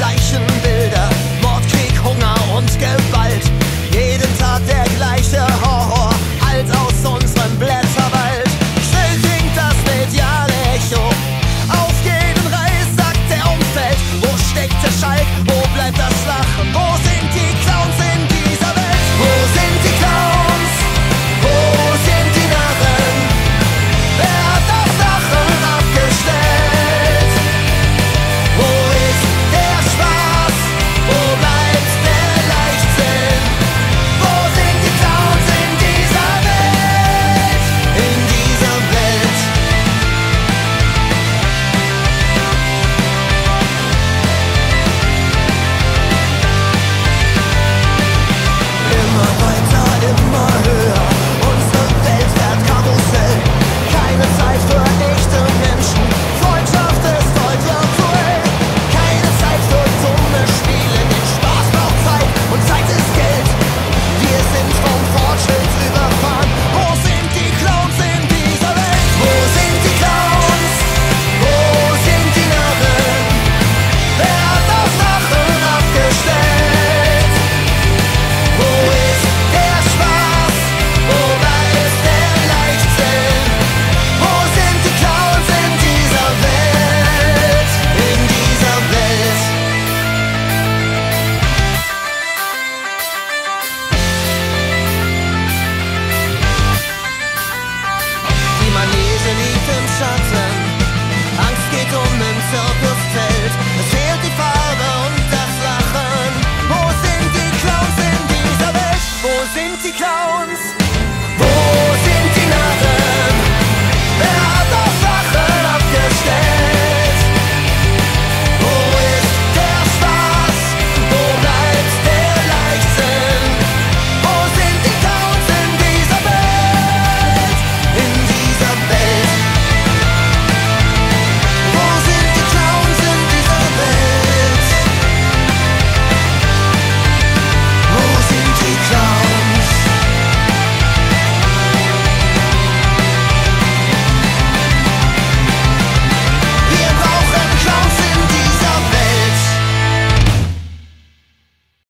relations